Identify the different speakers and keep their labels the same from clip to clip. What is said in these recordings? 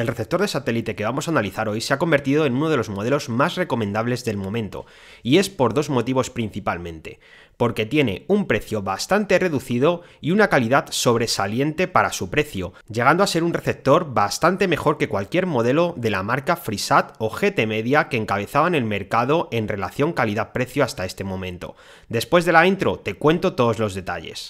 Speaker 1: El receptor de satélite que vamos a analizar hoy se ha convertido en uno de los modelos más recomendables del momento, y es por dos motivos principalmente, porque tiene un precio bastante reducido y una calidad sobresaliente para su precio, llegando a ser un receptor bastante mejor que cualquier modelo de la marca FreeSat o GT Media que encabezaban el mercado en relación calidad-precio hasta este momento. Después de la intro te cuento todos los detalles.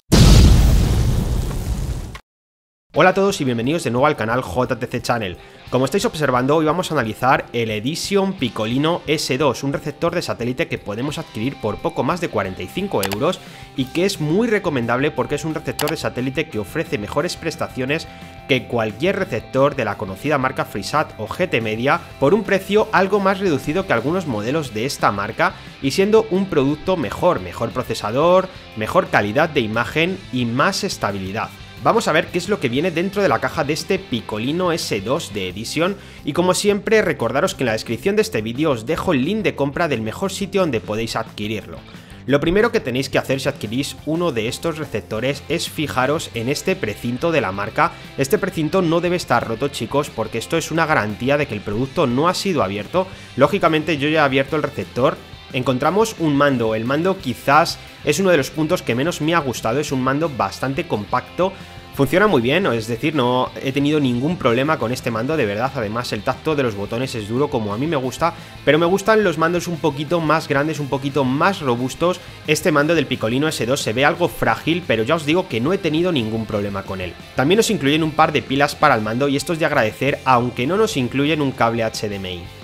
Speaker 1: Hola a todos y bienvenidos de nuevo al canal JTC Channel. Como estáis observando, hoy vamos a analizar el Edition Piccolino S2, un receptor de satélite que podemos adquirir por poco más de 45 euros y que es muy recomendable porque es un receptor de satélite que ofrece mejores prestaciones que cualquier receptor de la conocida marca FreeSat o GT Media por un precio algo más reducido que algunos modelos de esta marca y siendo un producto mejor, mejor procesador, mejor calidad de imagen y más estabilidad. Vamos a ver qué es lo que viene dentro de la caja de este Piccolino S2 de edición y como siempre recordaros que en la descripción de este vídeo os dejo el link de compra del mejor sitio donde podéis adquirirlo. Lo primero que tenéis que hacer si adquirís uno de estos receptores es fijaros en este precinto de la marca. Este precinto no debe estar roto chicos porque esto es una garantía de que el producto no ha sido abierto. Lógicamente yo ya he abierto el receptor encontramos un mando. El mando quizás es uno de los puntos que menos me ha gustado, es un mando bastante compacto. Funciona muy bien, es decir, no he tenido ningún problema con este mando, de verdad, además el tacto de los botones es duro como a mí me gusta, pero me gustan los mandos un poquito más grandes, un poquito más robustos. Este mando del Piccolino S2 se ve algo frágil, pero ya os digo que no he tenido ningún problema con él. También nos incluyen un par de pilas para el mando y esto es de agradecer, aunque no nos incluyen un cable HDMI.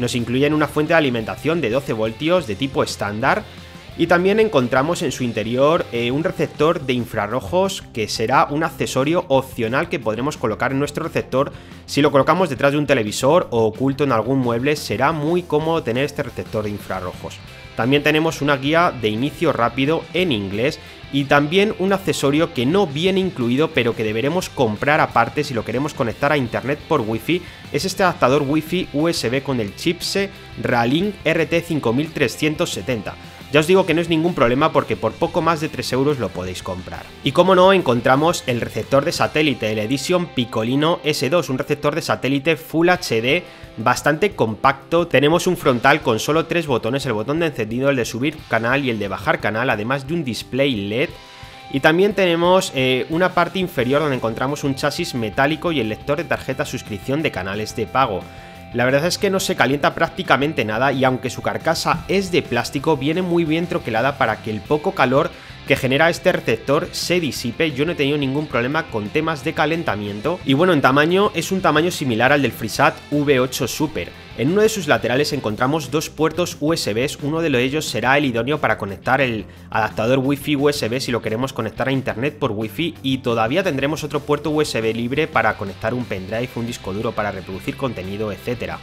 Speaker 1: Nos incluyen una fuente de alimentación de 12 voltios de tipo estándar y también encontramos en su interior eh, un receptor de infrarrojos que será un accesorio opcional que podremos colocar en nuestro receptor. Si lo colocamos detrás de un televisor o oculto en algún mueble será muy cómodo tener este receptor de infrarrojos. También tenemos una guía de inicio rápido en inglés y también un accesorio que no viene incluido pero que deberemos comprar aparte si lo queremos conectar a internet por wifi. Es este adaptador wifi USB con el chipset Ralink RT5370 ya os digo que no es ningún problema porque por poco más de 3 euros lo podéis comprar. Y como no, encontramos el receptor de satélite, el Edition Piccolino S2, un receptor de satélite Full HD bastante compacto. Tenemos un frontal con solo tres botones, el botón de encendido, el de subir canal y el de bajar canal, además de un display LED. Y también tenemos eh, una parte inferior donde encontramos un chasis metálico y el lector de tarjeta suscripción de canales de pago. La verdad es que no se calienta prácticamente nada y aunque su carcasa es de plástico, viene muy bien troquelada para que el poco calor que genera este receptor se disipe. Yo no he tenido ningún problema con temas de calentamiento. Y bueno, en tamaño es un tamaño similar al del FreeSat V8 Super. En uno de sus laterales encontramos dos puertos USB, uno de ellos será el idóneo para conectar el adaptador Wi-Fi USB si lo queremos conectar a internet por Wi-Fi y todavía tendremos otro puerto USB libre para conectar un pendrive, un disco duro para reproducir contenido, etcétera.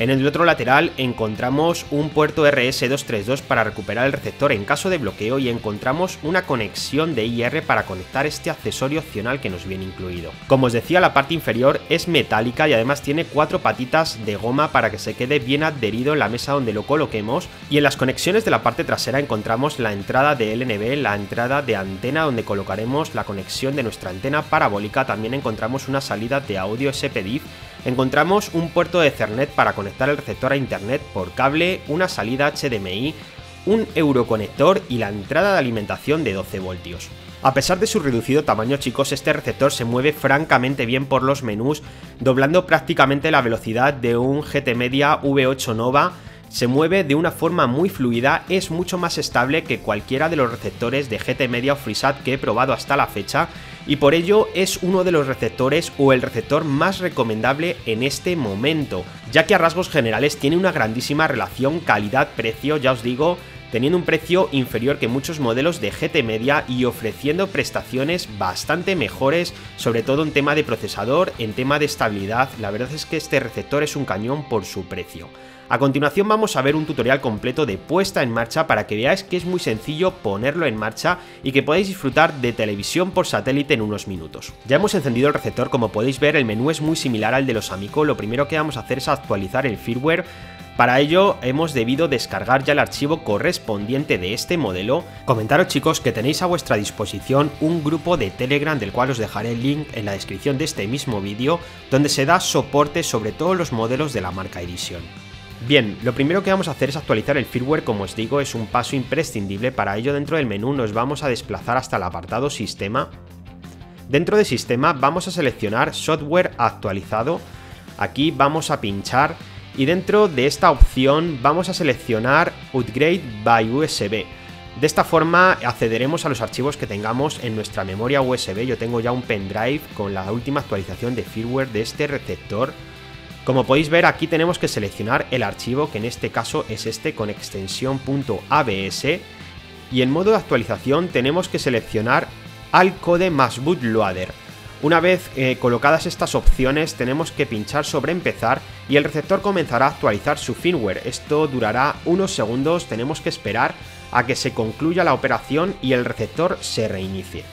Speaker 1: En el otro lateral encontramos un puerto RS232 para recuperar el receptor en caso de bloqueo y encontramos una conexión de IR para conectar este accesorio opcional que nos viene incluido. Como os decía, la parte inferior es metálica y además tiene cuatro patitas de goma para que se quede bien adherido en la mesa donde lo coloquemos y en las conexiones de la parte trasera encontramos la entrada de LNB, la entrada de antena donde colocaremos la conexión de nuestra antena parabólica, también encontramos una salida de audio SPDIF encontramos un puerto de Ethernet para conectar el receptor a internet por cable, una salida HDMI, un euroconector y la entrada de alimentación de 12 voltios. A pesar de su reducido tamaño chicos, este receptor se mueve francamente bien por los menús, doblando prácticamente la velocidad de un GT Media V8 Nova, se mueve de una forma muy fluida, es mucho más estable que cualquiera de los receptores de GT Media o FreeSat que he probado hasta la fecha y por ello es uno de los receptores o el receptor más recomendable en este momento, ya que a rasgos generales tiene una grandísima relación calidad-precio, ya os digo, teniendo un precio inferior que muchos modelos de GT Media y ofreciendo prestaciones bastante mejores, sobre todo en tema de procesador, en tema de estabilidad, la verdad es que este receptor es un cañón por su precio. A continuación vamos a ver un tutorial completo de puesta en marcha para que veáis que es muy sencillo ponerlo en marcha y que podáis disfrutar de televisión por satélite en unos minutos. Ya hemos encendido el receptor, como podéis ver el menú es muy similar al de los Amico, lo primero que vamos a hacer es actualizar el firmware Para ello hemos debido descargar ya el archivo correspondiente de este modelo. Comentaros chicos que tenéis a vuestra disposición un grupo de Telegram del cual os dejaré el link en la descripción de este mismo vídeo donde se da soporte sobre todos los modelos de la marca Edition. Bien, lo primero que vamos a hacer es actualizar el firmware, como os digo, es un paso imprescindible, para ello dentro del menú nos vamos a desplazar hasta el apartado Sistema. Dentro de Sistema vamos a seleccionar Software actualizado, aquí vamos a pinchar y dentro de esta opción vamos a seleccionar Upgrade by USB. De esta forma accederemos a los archivos que tengamos en nuestra memoria USB, yo tengo ya un pendrive con la última actualización de firmware de este receptor como podéis ver aquí tenemos que seleccionar el archivo que en este caso es este con extensión .abs y en modo de actualización tenemos que seleccionar al code más bootloader. Una vez eh, colocadas estas opciones tenemos que pinchar sobre empezar y el receptor comenzará a actualizar su firmware. Esto durará unos segundos, tenemos que esperar a que se concluya la operación y el receptor se reinicie.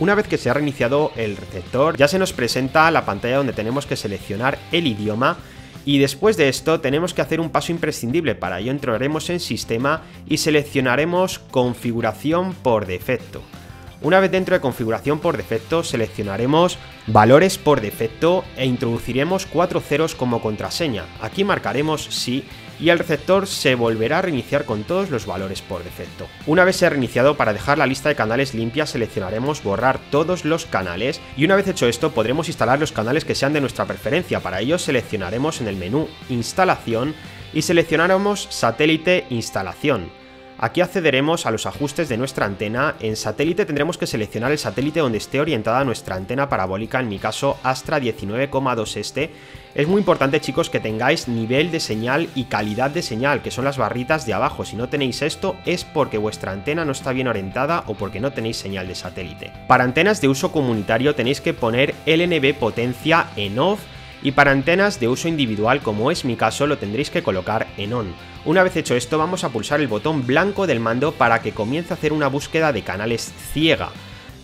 Speaker 1: Una vez que se ha reiniciado el receptor, ya se nos presenta la pantalla donde tenemos que seleccionar el idioma y después de esto tenemos que hacer un paso imprescindible, para ello entraremos en sistema y seleccionaremos configuración por defecto. Una vez dentro de configuración por defecto seleccionaremos valores por defecto e introduciremos cuatro ceros como contraseña. Aquí marcaremos sí y el receptor se volverá a reiniciar con todos los valores por defecto. Una vez se ha reiniciado, para dejar la lista de canales limpia seleccionaremos borrar todos los canales y una vez hecho esto podremos instalar los canales que sean de nuestra preferencia. Para ello seleccionaremos en el menú instalación y seleccionaremos satélite instalación. Aquí accederemos a los ajustes de nuestra antena. En satélite tendremos que seleccionar el satélite donde esté orientada nuestra antena parabólica, en mi caso Astra 19,2 este. Es muy importante chicos que tengáis nivel de señal y calidad de señal, que son las barritas de abajo. Si no tenéis esto es porque vuestra antena no está bien orientada o porque no tenéis señal de satélite. Para antenas de uso comunitario tenéis que poner LNB potencia en off y para antenas de uso individual como es mi caso lo tendréis que colocar en on. Una vez hecho esto vamos a pulsar el botón blanco del mando para que comience a hacer una búsqueda de canales ciega.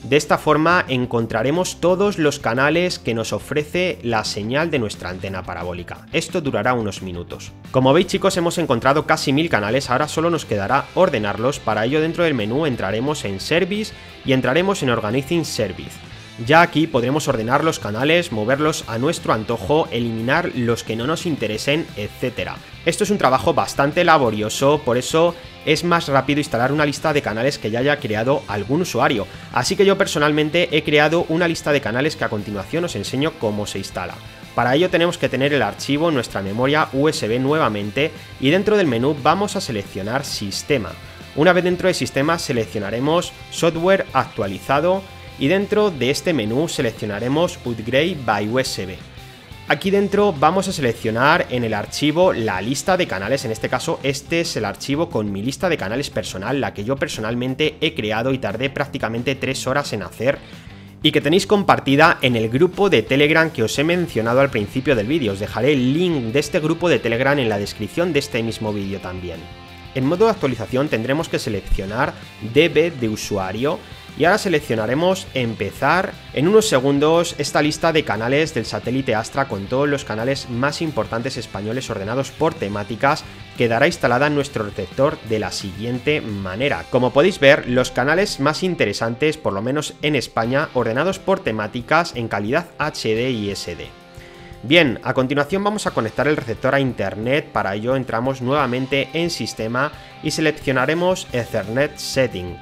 Speaker 1: De esta forma encontraremos todos los canales que nos ofrece la señal de nuestra antena parabólica. Esto durará unos minutos. Como veis chicos hemos encontrado casi mil canales, ahora solo nos quedará ordenarlos, para ello dentro del menú entraremos en Service y entraremos en Organizing Service. Ya aquí podremos ordenar los canales, moverlos a nuestro antojo, eliminar los que no nos interesen, etc. Esto es un trabajo bastante laborioso, por eso es más rápido instalar una lista de canales que ya haya creado algún usuario. Así que yo personalmente he creado una lista de canales que a continuación os enseño cómo se instala. Para ello tenemos que tener el archivo en nuestra memoria USB nuevamente y dentro del menú vamos a seleccionar Sistema. Una vez dentro de Sistema seleccionaremos Software actualizado y dentro de este menú seleccionaremos Upgrade by USB. Aquí dentro vamos a seleccionar en el archivo la lista de canales, en este caso este es el archivo con mi lista de canales personal, la que yo personalmente he creado y tardé prácticamente 3 horas en hacer y que tenéis compartida en el grupo de Telegram que os he mencionado al principio del vídeo. Os dejaré el link de este grupo de Telegram en la descripción de este mismo vídeo también. En modo de actualización tendremos que seleccionar DB de usuario y ahora seleccionaremos empezar en unos segundos esta lista de canales del satélite Astra con todos los canales más importantes españoles ordenados por temáticas quedará instalada en nuestro receptor de la siguiente manera. Como podéis ver, los canales más interesantes, por lo menos en España, ordenados por temáticas en calidad HD y SD. Bien, a continuación vamos a conectar el receptor a internet, para ello entramos nuevamente en sistema y seleccionaremos Ethernet Setting.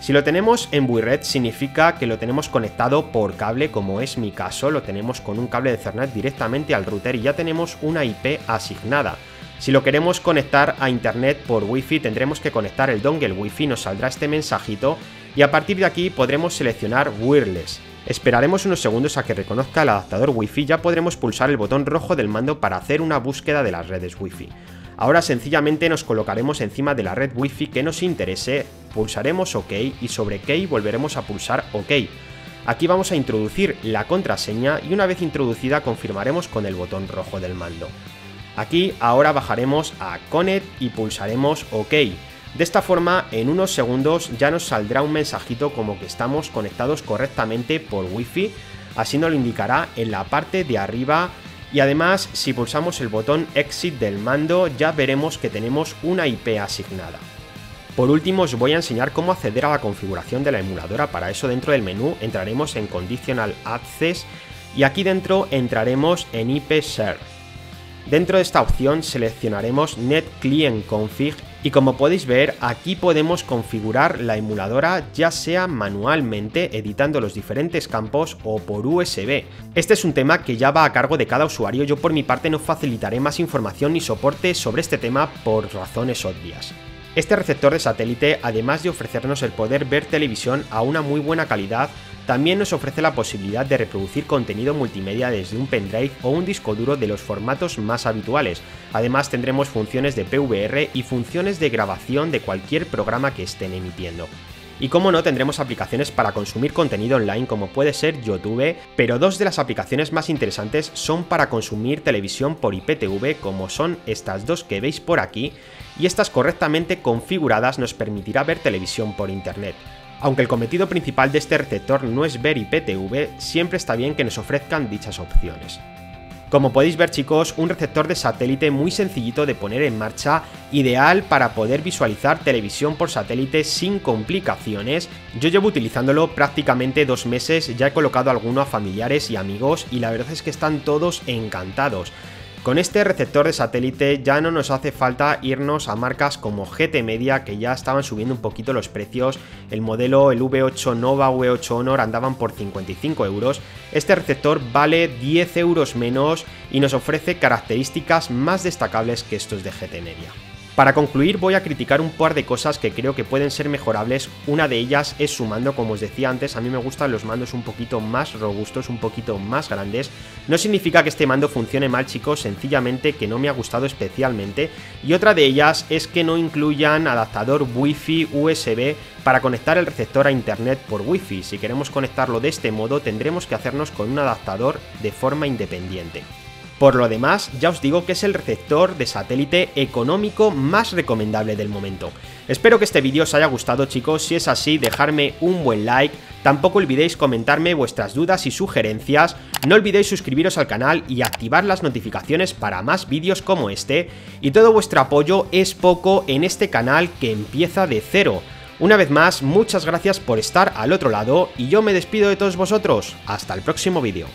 Speaker 1: Si lo tenemos en WiRed significa que lo tenemos conectado por cable como es mi caso, lo tenemos con un cable de Ethernet directamente al router y ya tenemos una IP asignada. Si lo queremos conectar a internet por Wi-Fi tendremos que conectar el dongle Wi-Fi, nos saldrá este mensajito y a partir de aquí podremos seleccionar Wireless. Esperaremos unos segundos a que reconozca el adaptador Wi-Fi, ya podremos pulsar el botón rojo del mando para hacer una búsqueda de las redes Wi-Fi. Ahora sencillamente nos colocaremos encima de la red Wi-Fi que nos interese, pulsaremos OK y sobre OK volveremos a pulsar OK. Aquí vamos a introducir la contraseña y una vez introducida confirmaremos con el botón rojo del mando. Aquí ahora bajaremos a Connect y pulsaremos OK. De esta forma, en unos segundos ya nos saldrá un mensajito como que estamos conectados correctamente por Wi-Fi, así nos lo indicará en la parte de arriba y además si pulsamos el botón Exit del mando ya veremos que tenemos una IP asignada. Por último os voy a enseñar cómo acceder a la configuración de la emuladora, para eso dentro del menú entraremos en Conditional Access y aquí dentro entraremos en IP Share. Dentro de esta opción seleccionaremos Net Client Config y como podéis ver aquí podemos configurar la emuladora ya sea manualmente editando los diferentes campos o por USB. Este es un tema que ya va a cargo de cada usuario, yo por mi parte no facilitaré más información ni soporte sobre este tema por razones obvias. Este receptor de satélite, además de ofrecernos el poder ver televisión a una muy buena calidad, también nos ofrece la posibilidad de reproducir contenido multimedia desde un pendrive o un disco duro de los formatos más habituales. Además tendremos funciones de PVR y funciones de grabación de cualquier programa que estén emitiendo. Y como no, tendremos aplicaciones para consumir contenido online como puede ser YouTube, pero dos de las aplicaciones más interesantes son para consumir televisión por IPTV como son estas dos que veis por aquí, y estas correctamente configuradas nos permitirá ver televisión por internet. Aunque el cometido principal de este receptor no es ver IPTV, siempre está bien que nos ofrezcan dichas opciones. Como podéis ver chicos, un receptor de satélite muy sencillito de poner en marcha, ideal para poder visualizar televisión por satélite sin complicaciones. Yo llevo utilizándolo prácticamente dos meses, ya he colocado alguno a familiares y amigos y la verdad es que están todos encantados. Con este receptor de satélite ya no nos hace falta irnos a marcas como GT Media que ya estaban subiendo un poquito los precios, el modelo el V8 Nova, V8 Honor andaban por 55 euros, este receptor vale 10 euros menos y nos ofrece características más destacables que estos de GT Media. Para concluir voy a criticar un par de cosas que creo que pueden ser mejorables, una de ellas es su mando, como os decía antes, a mí me gustan los mandos un poquito más robustos, un poquito más grandes, no significa que este mando funcione mal chicos, sencillamente que no me ha gustado especialmente, y otra de ellas es que no incluyan adaptador Wi-Fi USB para conectar el receptor a internet por Wi-Fi, si queremos conectarlo de este modo tendremos que hacernos con un adaptador de forma independiente. Por lo demás, ya os digo que es el receptor de satélite económico más recomendable del momento. Espero que este vídeo os haya gustado chicos, si es así dejarme un buen like, tampoco olvidéis comentarme vuestras dudas y sugerencias, no olvidéis suscribiros al canal y activar las notificaciones para más vídeos como este, y todo vuestro apoyo es poco en este canal que empieza de cero. Una vez más, muchas gracias por estar al otro lado y yo me despido de todos vosotros, hasta el próximo vídeo.